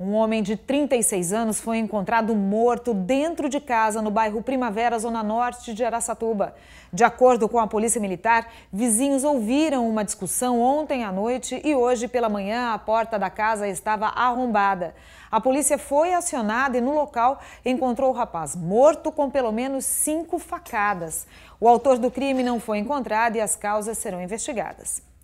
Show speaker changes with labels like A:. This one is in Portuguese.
A: Um homem de 36 anos foi encontrado morto dentro de casa no bairro Primavera, zona norte de Araçatuba. De acordo com a Polícia Militar, vizinhos ouviram uma discussão ontem à noite e hoje pela manhã a porta da casa estava arrombada. A polícia foi acionada e no local encontrou o rapaz morto com pelo menos cinco facadas. O autor do crime não foi encontrado e as causas serão investigadas.